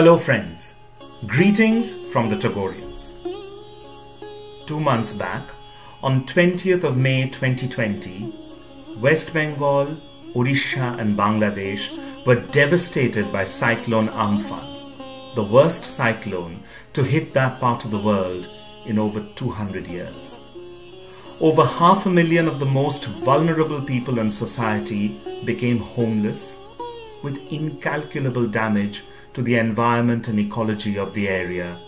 Hello, friends. Greetings from the Tagoreans. Two months back, on 20th of May 2020, West Bengal, Odisha, and Bangladesh were devastated by Cyclone Amphan, the worst cyclone to hit that part of the world in over 200 years. Over half a million of the most vulnerable people in society became homeless, with incalculable damage to the environment and ecology of the area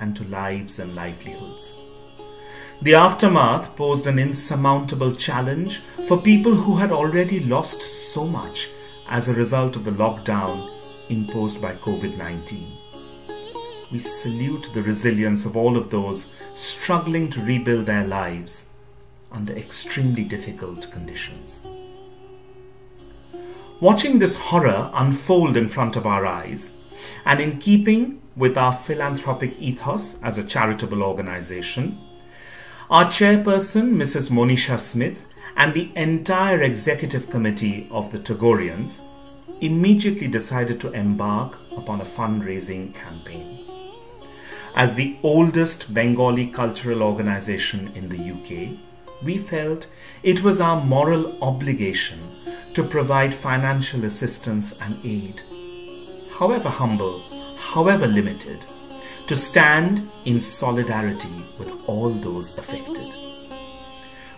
and to lives and livelihoods. The aftermath posed an insurmountable challenge for people who had already lost so much as a result of the lockdown imposed by COVID 19. We salute the resilience of all of those struggling to rebuild their lives under extremely difficult conditions. Watching this horror unfold in front of our eyes, and in keeping with our philanthropic ethos as a charitable organization, our chairperson, Mrs. Monisha Smith, and the entire executive committee of the Tagoreans immediately decided to embark upon a fundraising campaign. As the oldest Bengali cultural organization in the UK, we felt it was our moral obligation to provide financial assistance and aid, however humble, however limited, to stand in solidarity with all those affected.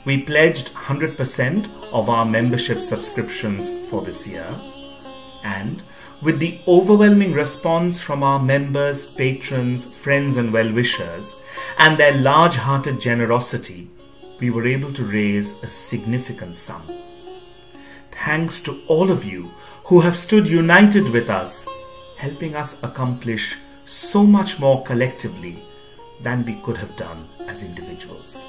We pledged 100% of our membership subscriptions for this year, and with the overwhelming response from our members, patrons, friends, and well wishers, and their large hearted generosity, we were able to raise a significant sum. Thanks to all of you who have stood united with us, helping us accomplish so much more collectively than we could have done as individuals.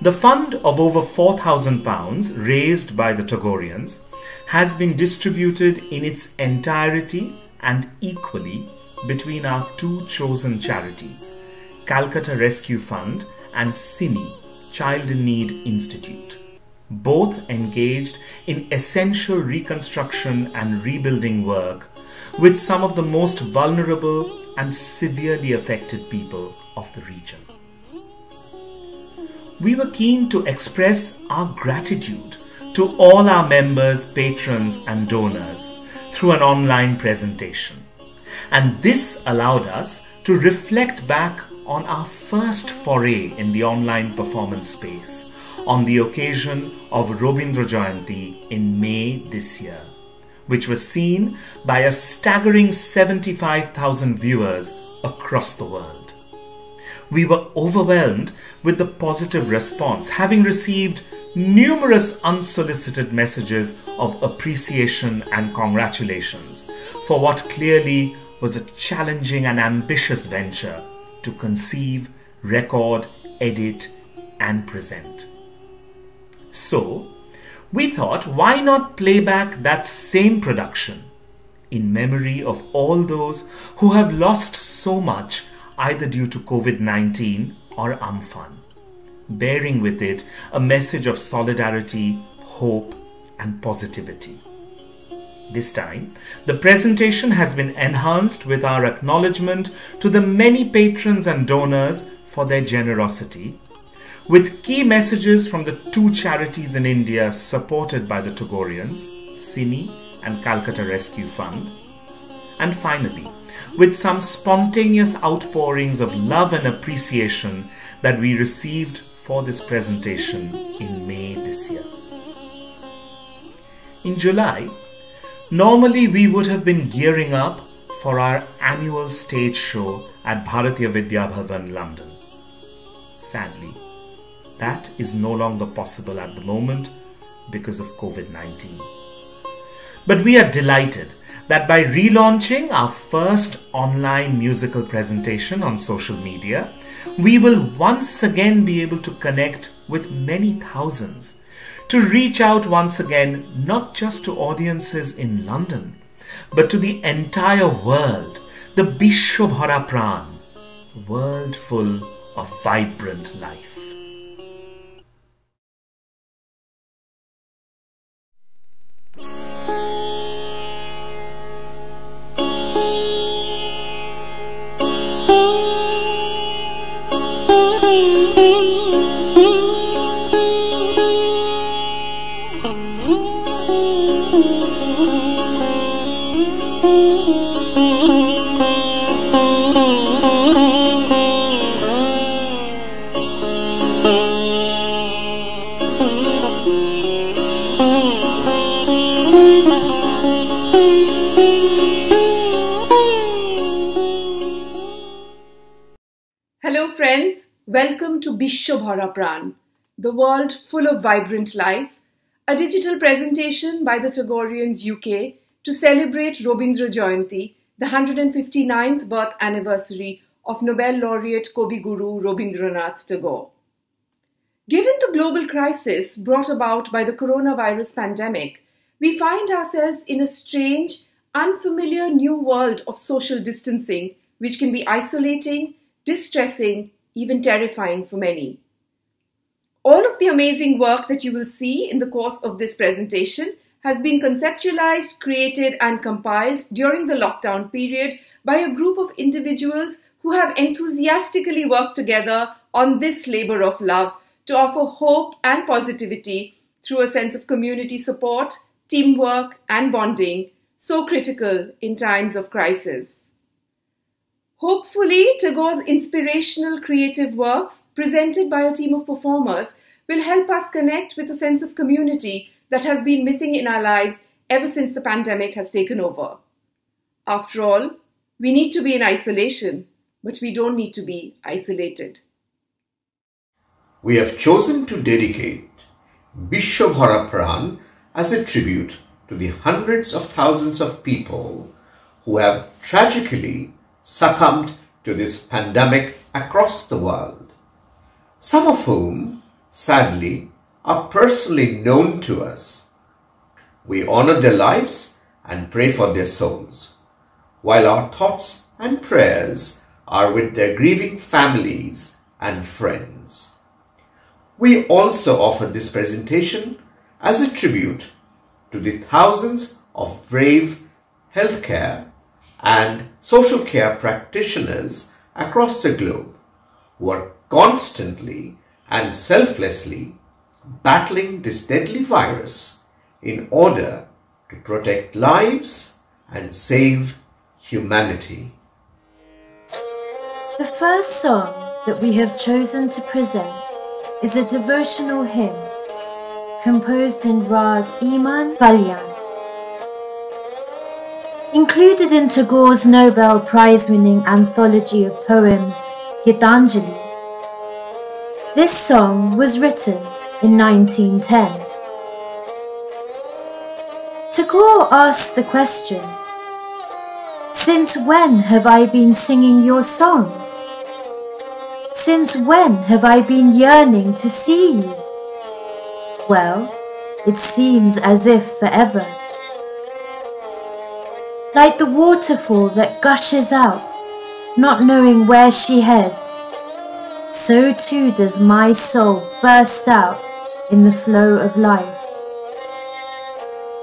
The fund of over £4,000 raised by the Tagoreans has been distributed in its entirety and equally between our two chosen charities, Calcutta Rescue Fund and CINI, Child in Need Institute, both engaged in essential reconstruction and rebuilding work with some of the most vulnerable and severely affected people of the region. We were keen to express our gratitude to all our members, patrons, and donors through an online presentation. And this allowed us to reflect back on our first foray in the online performance space on the occasion of Rabindra Jayanti in May this year, which was seen by a staggering 75,000 viewers across the world. We were overwhelmed with the positive response, having received numerous unsolicited messages of appreciation and congratulations for what clearly was a challenging and ambitious venture to conceive, record, edit, and present. So, we thought why not play back that same production in memory of all those who have lost so much either due to COVID 19 or Amphan, bearing with it a message of solidarity, hope, and positivity. This time, the presentation has been enhanced with our acknowledgement to the many patrons and donors for their generosity, with key messages from the two charities in India supported by the Tagoreans, CINI and Calcutta Rescue Fund, and finally, with some spontaneous outpourings of love and appreciation that we received for this presentation in May this year. In July, Normally, we would have been gearing up for our annual stage show at Bharatiya Vidya Bhavan, London. Sadly, that is no longer possible at the moment because of COVID 19. But we are delighted that by relaunching our first online musical presentation on social media, we will once again be able to connect with many thousands to reach out once again, not just to audiences in London, but to the entire world, the Bishwobhora Praan, world full of vibrant life. Welcome to Bishwobhora Praan, the world full of vibrant life, a digital presentation by the Tagoreans UK to celebrate Rabindra Jayanti, the 159th birth anniversary of Nobel laureate Kobi Guru Rabindranath Tagore. Given the global crisis brought about by the coronavirus pandemic, we find ourselves in a strange, unfamiliar new world of social distancing, which can be isolating, distressing, even terrifying for many. All of the amazing work that you will see in the course of this presentation has been conceptualized, created, and compiled during the lockdown period by a group of individuals who have enthusiastically worked together on this labor of love to offer hope and positivity through a sense of community support, teamwork, and bonding, so critical in times of crisis. Hopefully, Tagore's inspirational creative works, presented by a team of performers, will help us connect with a sense of community that has been missing in our lives ever since the pandemic has taken over. After all, we need to be in isolation, but we don't need to be isolated. We have chosen to dedicate Bishwobhora Praan as a tribute to the hundreds of thousands of people who have tragically succumbed to this pandemic across the world, some of whom, sadly, are personally known to us. We honor their lives and pray for their souls, while our thoughts and prayers are with their grieving families and friends. We also offer this presentation as a tribute to the thousands of brave healthcare and social care practitioners across the globe who are constantly and selflessly battling this deadly virus in order to protect lives and save humanity. The first song that we have chosen to present is a devotional hymn composed in Rag Iman Kalyan Included in Tagore's Nobel Prize winning anthology of poems, Gitanjali, this song was written in 1910. Tagore asked the question Since when have I been singing your songs? Since when have I been yearning to see you? Well, it seems as if forever like the waterfall that gushes out, not knowing where she heads. So too does my soul burst out in the flow of life.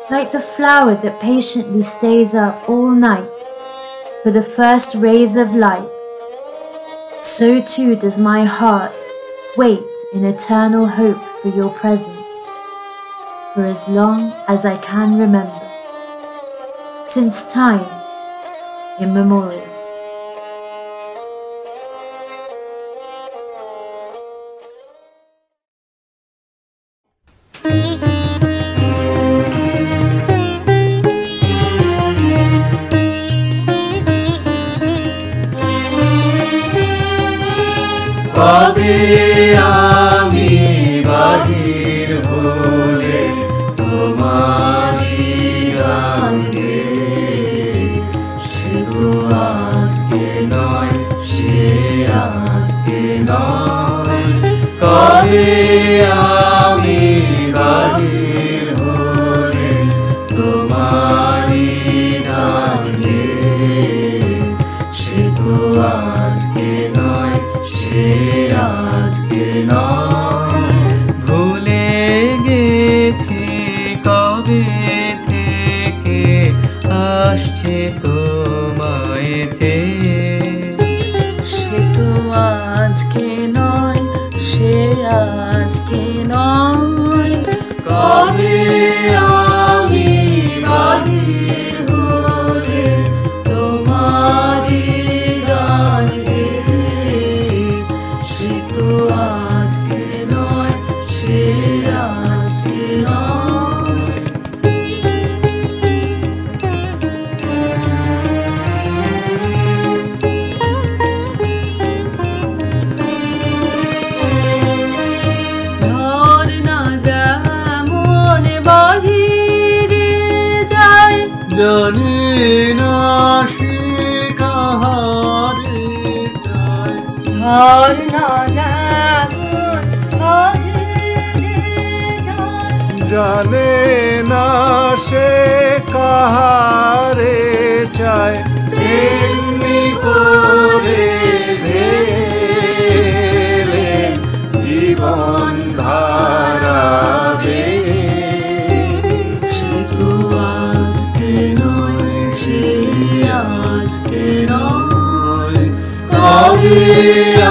Like the flower that patiently stays up all night for the first rays of light, so too does my heart wait in eternal hope for your presence for as long as I can remember since time immemorial. Babi, ami, bagi. be জানে না সে কাহারে চায়। তেমনি করে জীবন ধারাবে। কবে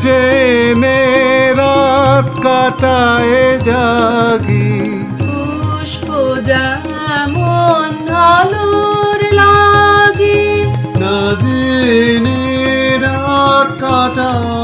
জেনে রাত কাটায় জাগি। পুষ্প যেমন আলোর লাগি। না জেনে রাত কাটায়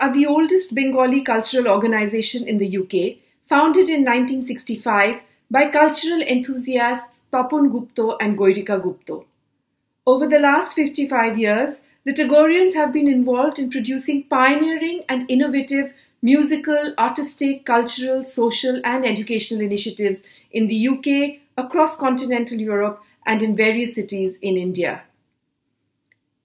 are the oldest Bengali cultural organization in the UK, founded in 1965 by cultural enthusiasts Tapan Gupta and Goirika Gupta. Over the last 55 years, the Tagoreans have been involved in producing pioneering and innovative musical, artistic, cultural, social, and educational initiatives in the UK, across continental Europe, and in various cities in India.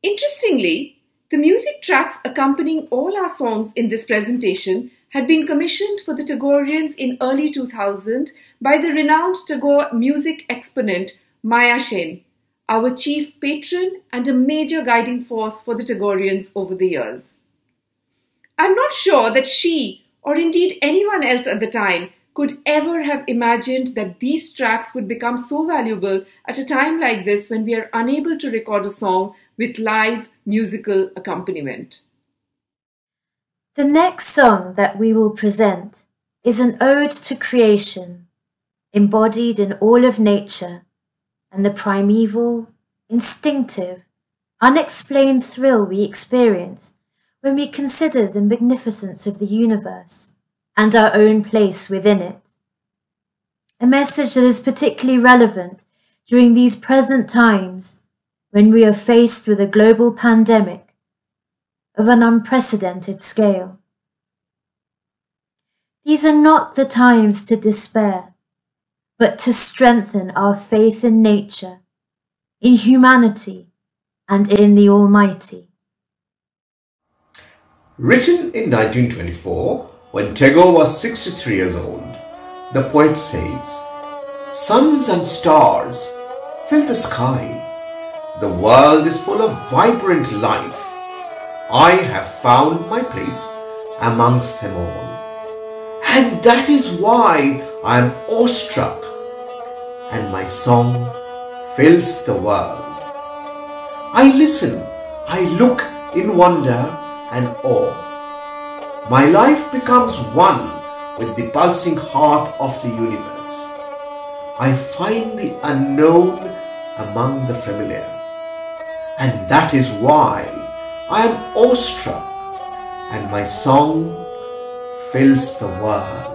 Interestingly, the music tracks accompanying all our songs in this presentation had been commissioned for the Tagoreans in early 2000 by the renowned Tagore music exponent Maya Sen, our chief patron and a major guiding force for the Tagoreans over the years. I'm not sure that she, or indeed anyone else at the time, could ever have imagined that these tracks would become so valuable at a time like this when we are unable to record a song with live musical accompaniment. The next song that we will present is an ode to creation, embodied in all of nature and the primeval, instinctive, unexplained thrill we experience when we consider the magnificence of the universe and our own place within it. A message that is particularly relevant during these present times when we are faced with a global pandemic of an unprecedented scale. These are not the times to despair, but to strengthen our faith in nature, in humanity, and in the Almighty. Written in 1924, when Tagore was 63 years old, the poet says, Suns and stars fill the sky. The world is full of vibrant life. I have found my place amongst them all. And that is why I am awestruck and my song fills the world. I listen, I look in wonder and awe. My life becomes one with the pulsing heart of the universe. I find the unknown among the familiar. And that is why I am awestruck and my song fills the world.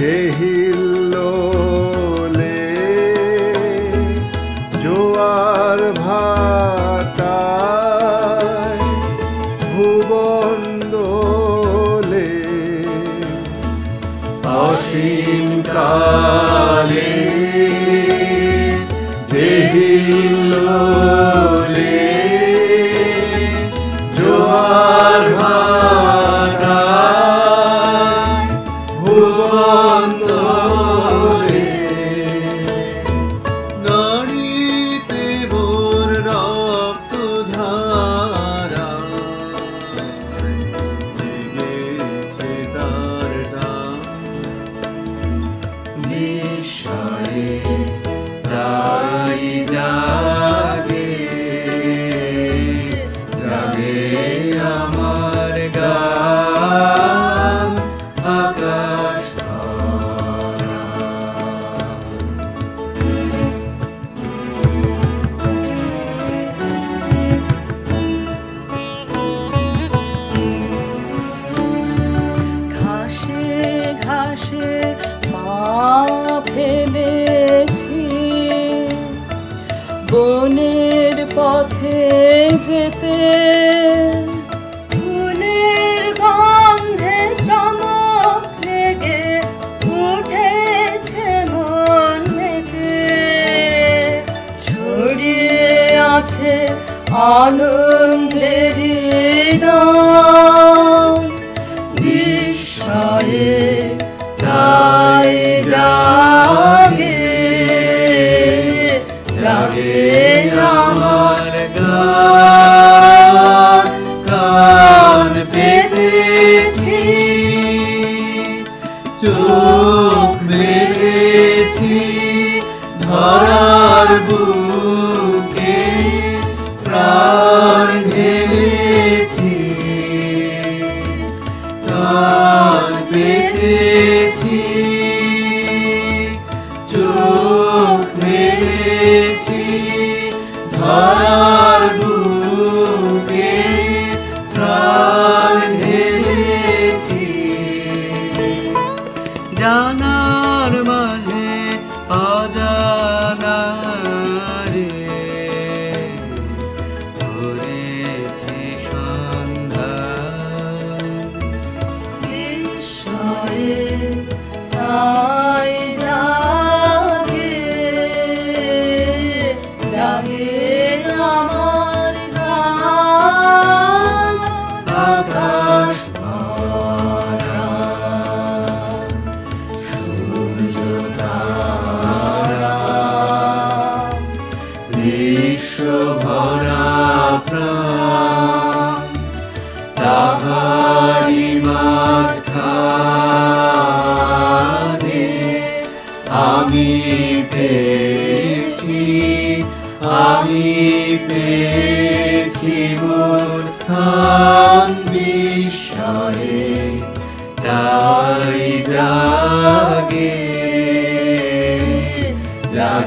Jai Hill পথে যেতে। ফুলের গন্ধে চমক লেগে উঠেছে মন মেতে। ছড়িয়ে আছে আনন্দের Hare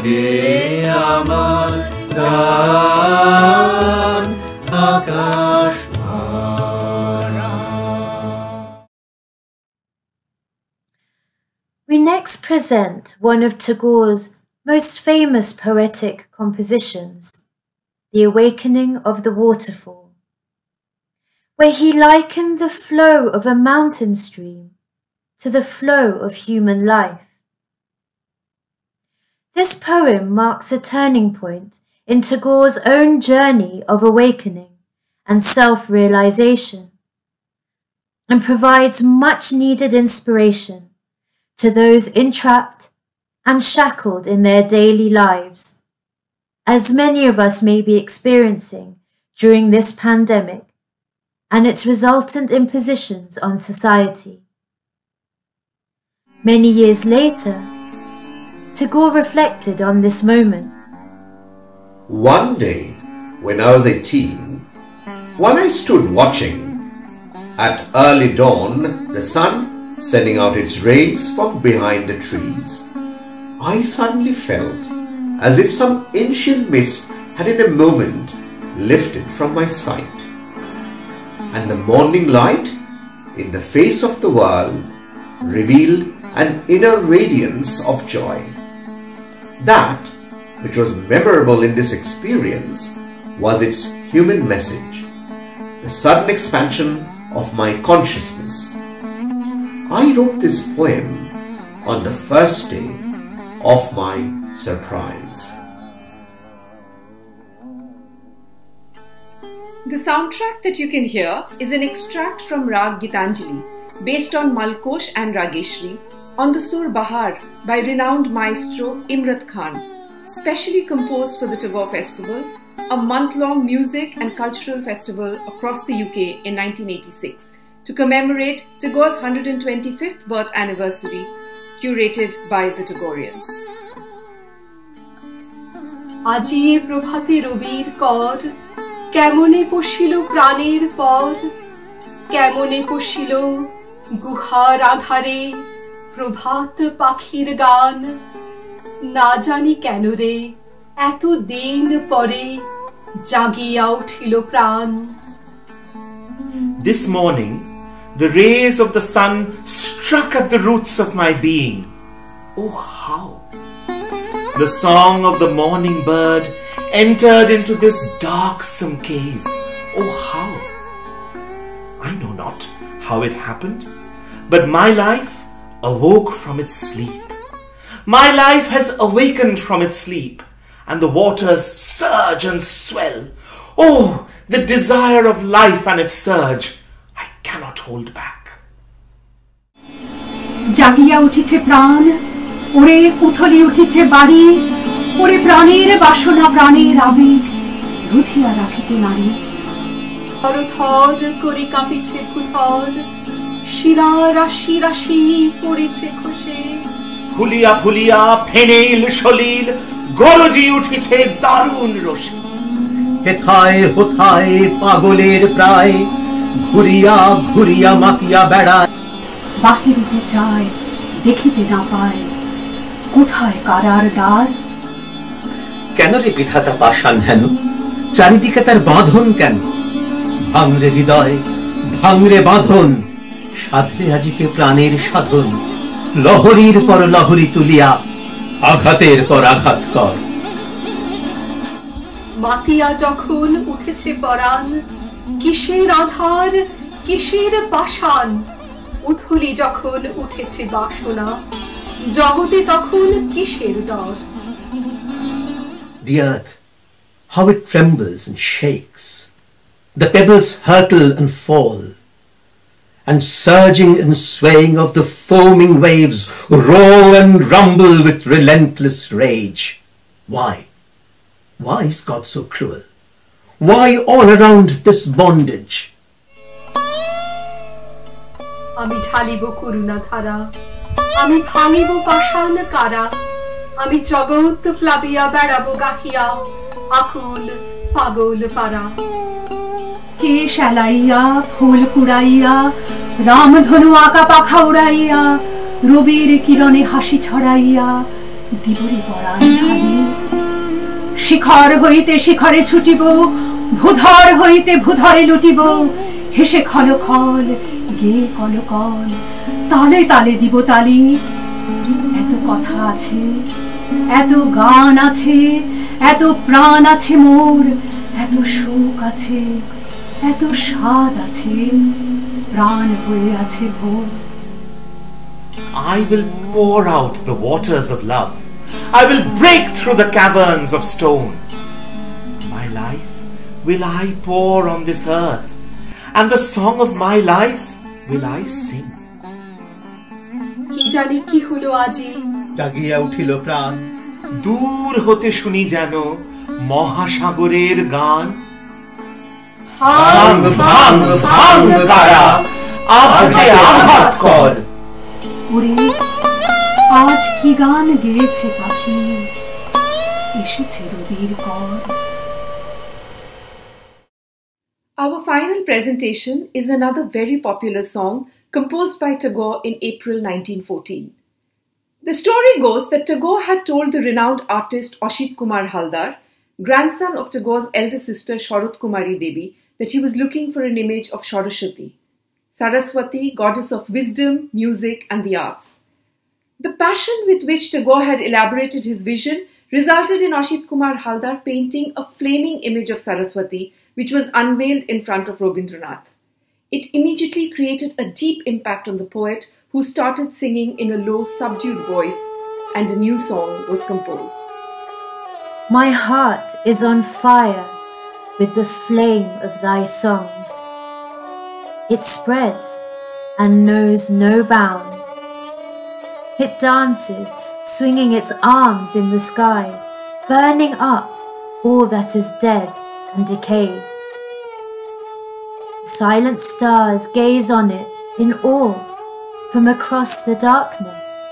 জাগে আমার গান আকাশ ভরা We next present one of Tagore's most famous poetic compositions, The Awakening of the Waterfall, where he likened the flow of a mountain stream to the flow of human life. This poem marks a turning point in Tagore's own journey of awakening and self realization, and provides much needed inspiration to those entrapped and shackled in their daily lives, as many of us may be experiencing during this pandemic and its resultant impositions on society. Many years later, Tagore reflected on this moment. One day, when I was 18, while I stood watching, at early dawn, the sun sending out its rays from behind the trees, I suddenly felt as if some ancient mist had in a moment lifted from my sight. And the morning light in the face of the world revealed an inner radiance of joy. That which was memorable in this experience was its human message, the sudden expansion of my consciousness. I wrote this poem on the first day of my surprise. The soundtrack that you can hear is an extract from Rag Gitanjali, based on Malkosh and Rageshri, on the Sur Bahar by renowned maestro Imrat Khan, specially composed for the Tagore Festival, a month long music and cultural festival across the UK in 1986 to commemorate Tagore's 125th birth anniversary, curated by the Tagoreans. আজি এ প্রভাতে রবির কর কেমনে পশিল প্রাণের পর কেমনে পশিল গুহার আধারে প্রভাত পাখির গান না জানি কেন রে এত দিন পরে জাগিয়া উঠিল প্রাণ This morning, the rays of the sun struck at the roots of my being. Oh, how! The song of the morning bird entered into this darksome cave. Oh, how! I know not how it happened, but my life awoke from its sleep. My life has awakened from its sleep, and the waters surge and swell. Oh, the desire of life and its surge, I cannot hold back. জাগিয়া উঠিছে প্রাণ ওরে উথলি উঠিছে বাড়ি ওরে প্রাণের বাসনা প্রাণের আবেগ রুধিয়া রাখিতে নারী থর থর করে কাঁপিছে ভূধর শিরা রাশি রাশি পড়েছে খসে। ফুলিয়া ফুলিয়া ফেনেল সলিল গরজি উঠিছে দারুণ রসে। হেথায় হোথায় পাগলের প্রায় ঘুরিয়া ঘুরিয়া মাতিয়া বেড়ায়। বাহিরিতে চায় দেখিতে না পায় কোথায় কারার দ্বার? কেন রে বিধাতা পাষাণ হেন? চারিদিকে তার বাঁধন কেন? ভাঙরে হৃদয় ভাঙরে বাঁধন। সাধে আজিকে প্রাণের সাধন লহরীর পর লহরী তুলিয়া আঘাতের পর আঘাত কর মাতিয়া যখন উঠেছে পরাণ কিসের আধার কিসের পাষাণ উথলি যখন উঠেছে বাসনা জগতে তখন কিসের ডর The earth, how it trembles and shakes. The pebbles hurtle and fall. And surging and swaying of the foaming waves roar and rumble with relentless rage. Why? Why is God so cruel? Why all around this bondage? আমি ঢালিব করুণা ধারা আমি ভাঙিব পাষাণ কারা আমি জগৎ প্লাবিয়া বেড়াবো গাহিয়া আকুল পাগল পারা কেশ এলাইয়া ফুল কুড়াইয়া, রামধনু আঁকা পাখা উড়াইয়া, রবির কিরণে হাসি ছড়াইয়া, দিবরে পরাণ ঢালি শিখর হইতে শিখরে ছুটিব, ভূধর হইতে ভূধরে লুটিব, হেসে খল খল, গে কল কল, তালে তালে দিব তালি। এত কথা আছে, এত গান আছে, এত প্রাণ আছে মোর, এত সুখ আছে। এত স্বাদ আছে প্রাণ হয়ে আছে ভোর I will pour out the waters of love. I will break through the caverns of stone. My life will I pour on this earth, and the song of my life will I sing. কি জানি কি হলো আজি জাগিয়া উঠিল প্রাণ দূর হতে শুনি যেন মহাসাগরের গান ভাঙ ভাঙ ভাঙ কারা আঘাতে আঘাত কর ওরে আজ কি গান গেয়েছে পাখি এসেছে রবির কর Our final presentation is another very popular song composed by Tagore in April 1914. The story goes that Tagore had told the renowned artist Oshit Kumar Haldar, grandson of Tagore's elder sister Sharat Kumari Devi, that he was looking for an image of Saraswati, Saraswati, goddess of wisdom, music, and the arts. The passion with which Tagore had elaborated his vision resulted in Ashit Kumar Haldar painting a flaming image of Saraswati, which was unveiled in front of Rabindranath. It immediately created a deep impact on the poet, who started singing in a low, subdued voice, and a new song was composed. My heart is on fire with the flame of thy songs. It spreads and knows no bounds. It dances, swinging its arms in the sky, burning up all that is dead and decayed. Silent stars gaze on it in awe from across the darkness,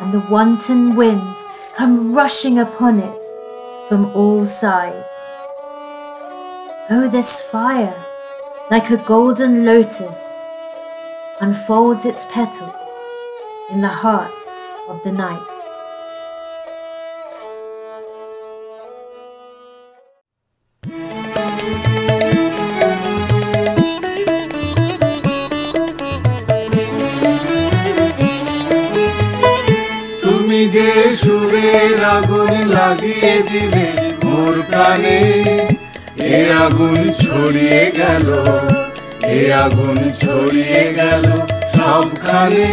and the wanton winds come rushing upon it from all sides. Oh, this fire, like a golden lotus, unfolds its petals in the heart of the night. তুমি যে সুরের আগুন লাগিয়ে দিলে মোর প্রাণে এ আগুন ছড়িয়ে গেল, এ আগুন ছড়িয়ে গেল। সবখানে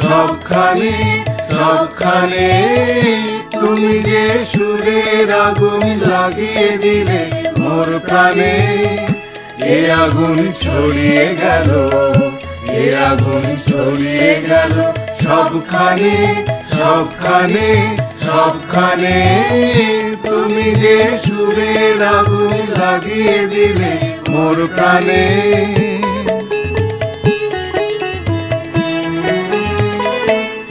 সবখানে সবখানে তুমি যে সুরের আগুন লাগিয়ে দিলে মোর প্রাণে, এ আগুন ছড়িয়ে গেল, এ আগুন ছড়িয়ে গেল। সবখানে সবখানে সবখানে তুমি যে সুরের আগুন লাগিয়ে দিলে মোর প্রাণে।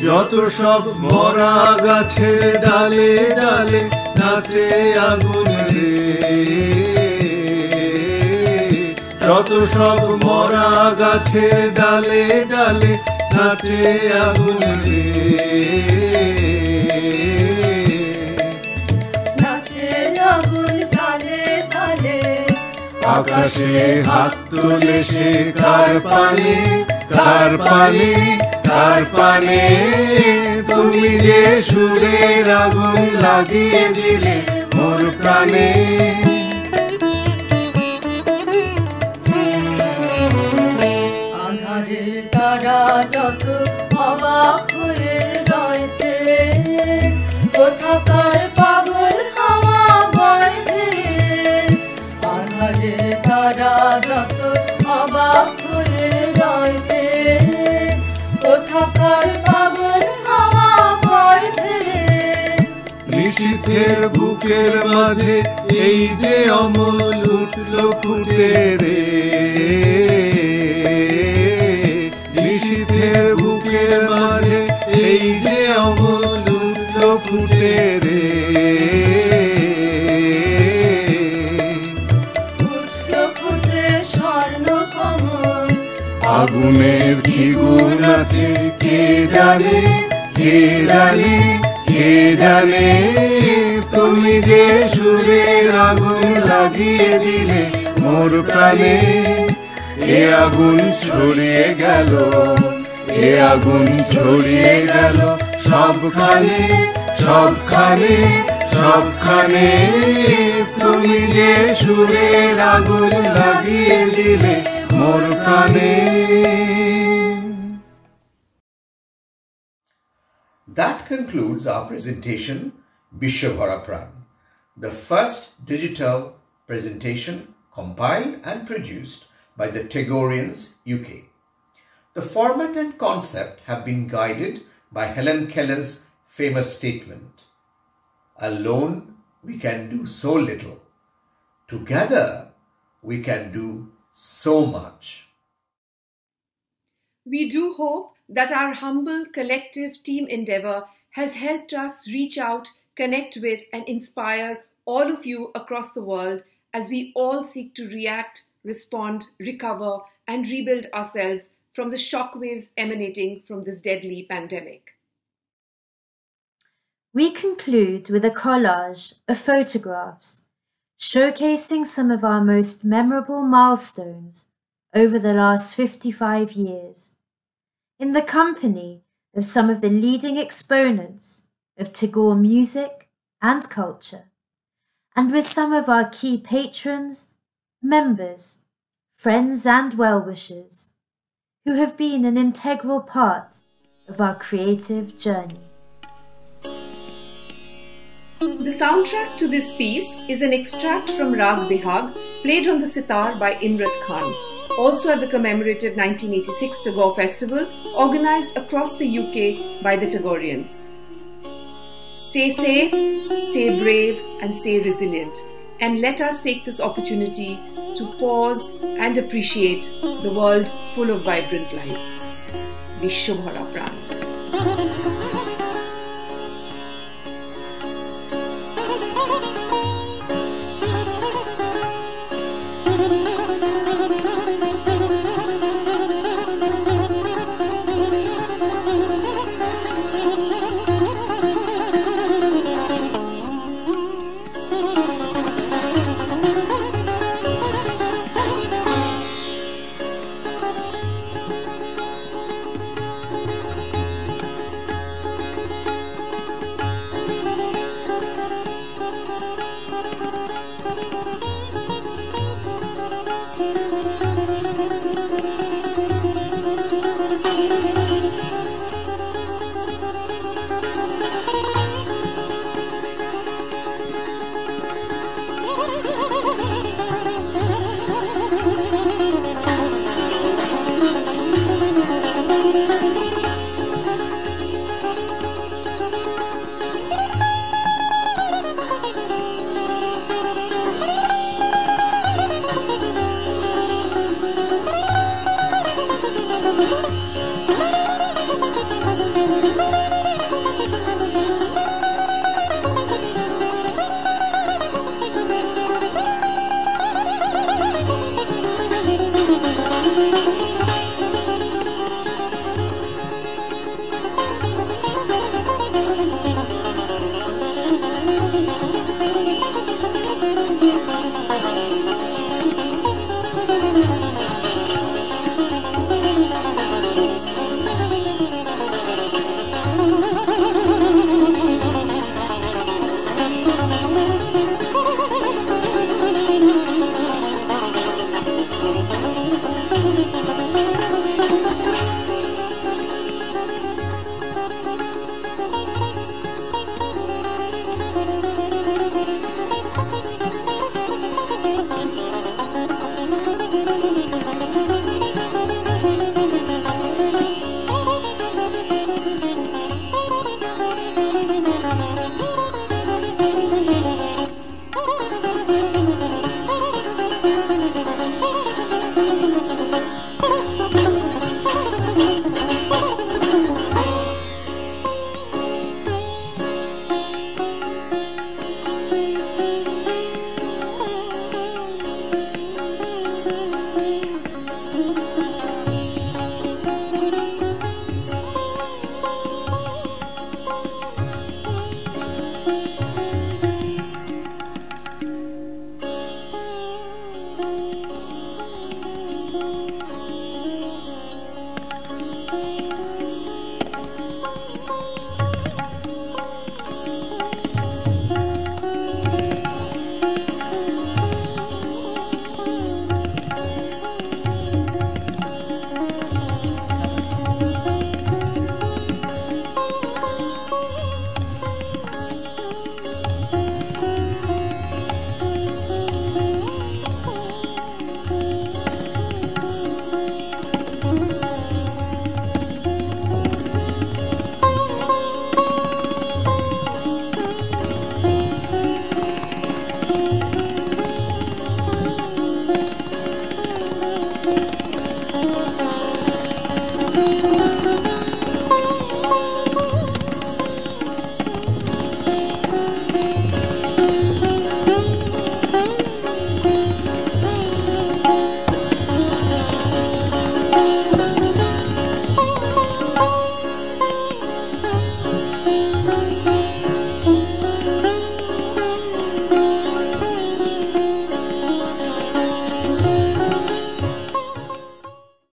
যত সব মরা গাছের ডালে ডালে নাচে আগুন রে। যত সব মরা গাছের ডালে ডালে নাচে আগুন রে। আকাশে হাত তুলে সে কার পানে কার পানে কার পানে। তুমি যে সুরের আগুন লাগিয়ে দিলে মোর প্রাণে। আধারের তারা যত যত অবাক হয়ে রয়েছে, কোথাকার পাগল হাওয়া বয়ছে নিশীথের বুকের মাঝে এই যে অমল উঠল ফুটে রে। নিশীথের বুকের মাঝে এই যে অমল উঠল ফুটে রে আগুনের কি গুণ আছে, কে জানে কে জানে কে জানে? তুমি যে সুরের আগুন লাগিয়ে দিলে মোর প্রাণে, এ আগুন ছড়িয়ে গেল, এ আগুন ছড়িয়ে গেল সবখানে সবখানে সবখানে। তুমি যে সুরের আগুন লাগিয়ে দিলে মোর প্রাণে That concludes our presentation Bishwobhora Praan, the first digital presentation compiled and produced by the Tagoreans UK. The format and concept have been guided by Helen Keller's famous statement, Alone we can do so little. Together we can do so much. We do hope that our humble collective team endeavor has helped us reach out, connect with, and inspire all of you across the world as we all seek to react, respond, recover, and rebuild ourselves from the shockwaves emanating from this deadly pandemic. We conclude with a collage of photographs showcasing some of our most memorable milestones over the last 55 years, in the company of some of the leading exponents of Tagore music and culture, and with some of our key patrons, members, friends, and well wishers who have been an integral part of our creative journey. The soundtrack to this piece is an extract from Rag Bihag, played on the sitar by Imrat Khan, also at the commemorative 1986 Tagore Festival, organized across the UK by the Tagoreans. Stay safe, stay brave, and stay resilient. And let us take this opportunity to pause and appreciate the world full of vibrant life. Bishwobhora Praan.